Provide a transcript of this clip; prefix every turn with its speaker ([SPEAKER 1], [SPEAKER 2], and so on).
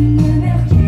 [SPEAKER 1] une mercure.